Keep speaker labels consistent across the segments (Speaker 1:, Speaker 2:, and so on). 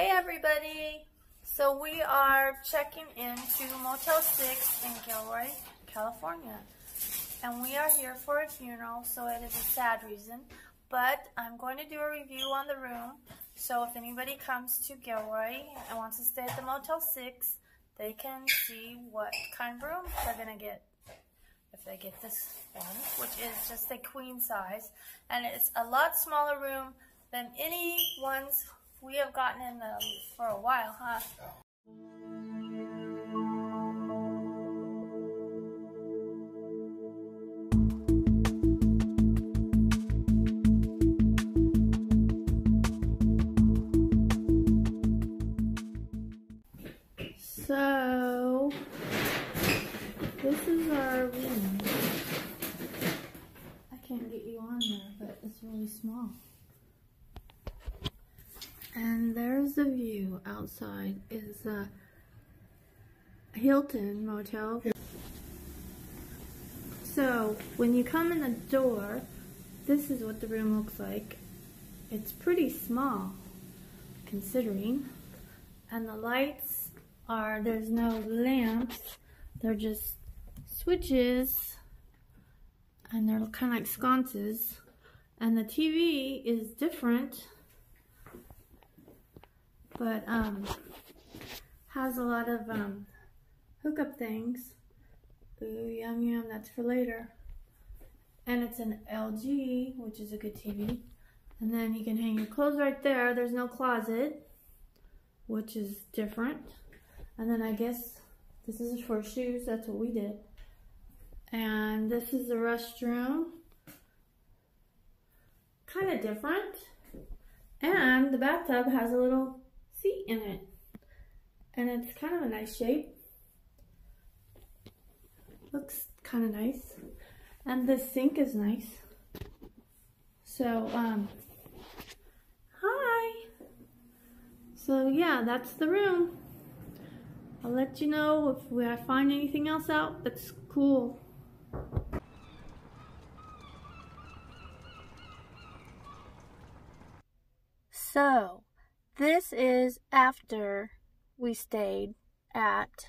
Speaker 1: Hey everybody! So we are checking into Motel 6 in Gilroy, California. And we are here for a funeral, so it is a sad reason. But I'm going to do a review on the room. So if anybody comes to Gilroy and wants to stay at the Motel 6, they can see what kind of room they're going to get. If they get this one, which is just a queen size. And it's a lot smaller room than any ones we have gotten in them for a while, huh? So, this is our room. I can't get you on there, but it's really small. And there's the view outside is a Hilton Motel. So when you come in the door, this is what the room looks like. It's pretty small considering. And the lights are, there's no lamps. They're just switches and they're kind of like sconces. And the TV is different but um, has a lot of um, hookup things. Ooh, yum yum, that's for later. And it's an LG, which is a good TV. And then you can hang your clothes right there. There's no closet, which is different. And then I guess this is for shoes. That's what we did. And this is the restroom. Kind of different. And the bathtub has a little seat in it. And it's kind of a nice shape. Looks kind of nice. And the sink is nice. So, um, hi. So yeah, that's the room. I'll let you know if we find anything else out that's cool. So, this is after we stayed at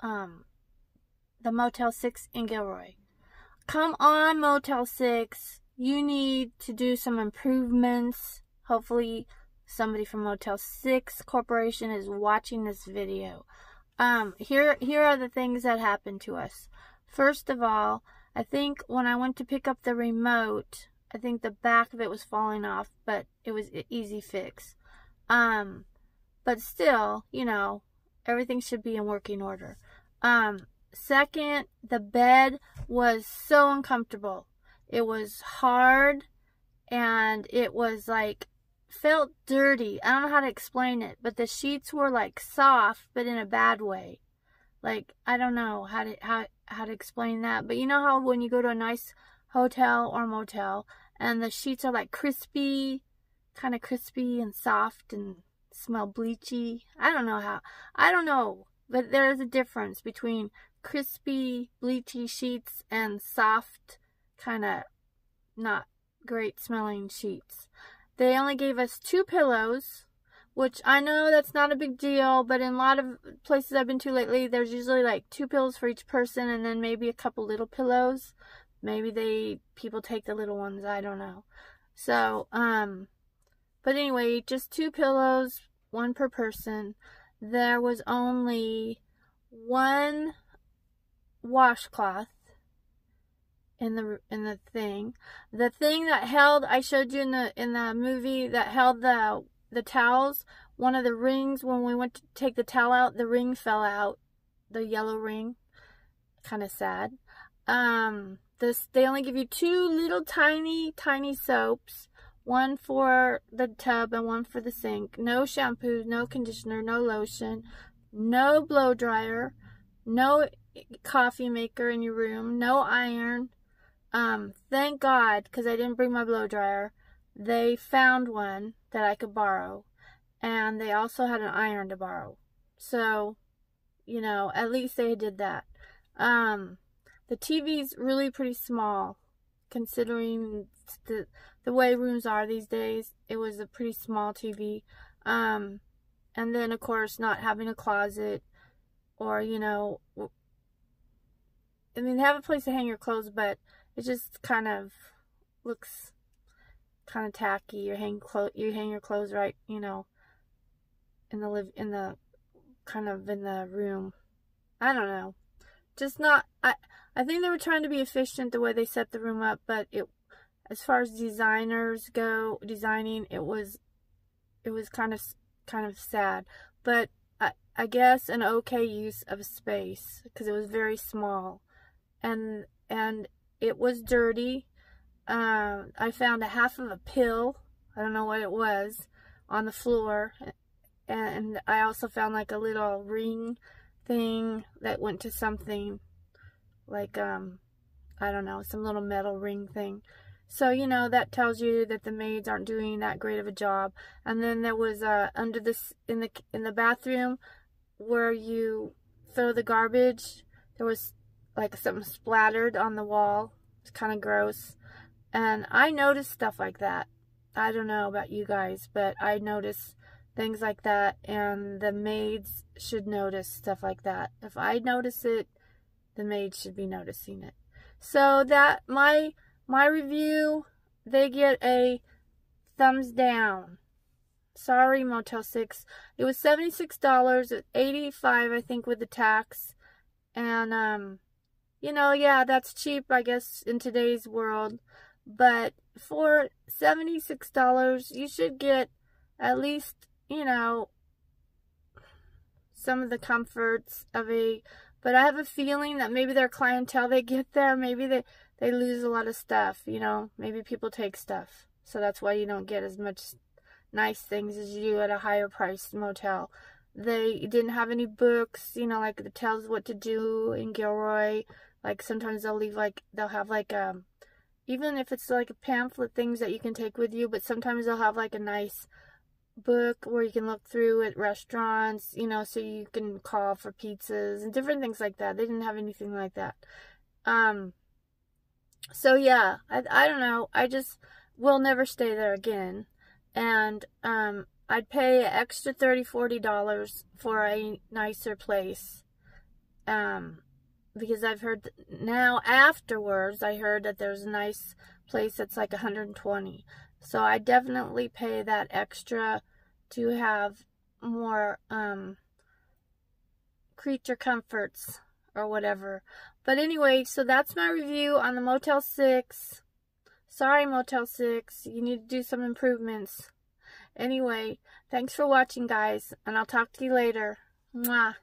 Speaker 1: um, the Motel 6 in Gilroy. Come on, Motel 6. You need to do some improvements. Hopefully, somebody from Motel 6 Corporation is watching this video. Um, here, here are the things that happened to us. First of all, I think when I went to pick up the remote, I think the back of it was falling off, but it was an easy fix. Um, but still, you know, everything should be in working order. Um, second, the bed was so uncomfortable. It was hard and it was like felt dirty. I don't know how to explain it, but the sheets were like soft, but in a bad way. Like I don't know how to how how to explain that, but you know how when you go to a nice hotel or motel and the sheets are like crispy kind of crispy and soft and smell bleachy. I don't know how. I don't know. But there's a difference between crispy, bleachy sheets and soft, kind of not great smelling sheets. They only gave us two pillows, which I know that's not a big deal, but in a lot of places I've been to lately, there's usually like two pillows for each person and then maybe a couple little pillows. Maybe they people take the little ones, I don't know. So, um but anyway, just two pillows, one per person. There was only one washcloth in the in the thing. The thing that held I showed you in the in the movie that held the the towels, one of the rings when we went to take the towel out, the ring fell out. The yellow ring. Kind of sad. Um this they only give you two little tiny tiny soaps one for the tub and one for the sink. No shampoo, no conditioner, no lotion, no blow dryer, no coffee maker in your room, no iron. Um, thank God, because I didn't bring my blow dryer, they found one that I could borrow. And they also had an iron to borrow. So, you know, at least they did that. Um, the TV's really pretty small considering the the way rooms are these days. It was a pretty small TV. Um, And then, of course, not having a closet or, you know, I mean, have a place to hang your clothes, but it just kind of looks kind of tacky. You hang clo- you hang your clothes right, you know, in the live in the kind of in the room. I don't know. Just not I I think they were trying to be efficient the way they set the room up, but it as far as designers go, designing, it was it was kind of kind of sad. But I I guess an okay use of space because it was very small. And and it was dirty. Uh, I found a half of a pill. I don't know what it was on the floor. And I also found like a little ring thing that went to something like, um, I don't know, some little metal ring thing. So, you know, that tells you that the maids aren't doing that great of a job. And then there was, uh, under this, in the, in the bathroom where you throw the garbage, there was like something splattered on the wall. It's kind of gross. And I notice stuff like that. I don't know about you guys, but I notice things like that. And the maids should notice stuff like that. If I notice it, the maid should be noticing it. So that, my, my review, they get a thumbs down. Sorry, Motel 6. It was $76, 85 I think, with the tax. And, um, you know, yeah, that's cheap, I guess, in today's world. But for $76, you should get at least, you know, some of the comforts of a. But I have a feeling that maybe their clientele they get there, maybe they, they lose a lot of stuff, you know. Maybe people take stuff. So that's why you don't get as much nice things as you do at a higher priced motel. They didn't have any books, you know, like that tells what to do in Gilroy like sometimes they'll leave like they'll have like um even if it's like a pamphlet things that you can take with you, but sometimes they'll have like a nice book where you can look through at restaurants, you know, so you can call for pizzas and different things like that. They didn't have anything like that. Um so yeah, I I don't know. I just will never stay there again. And um I'd pay extra 30 40 dollars for a nicer place. Um because I've heard now afterwards I heard that there's a nice place that's like 120 so I definitely pay that extra to have more um creature comforts or whatever. But anyway so that's my review on the Motel 6 sorry Motel 6 you need to do some improvements. Anyway thanks for watching guys and I'll talk to you later. Mwah.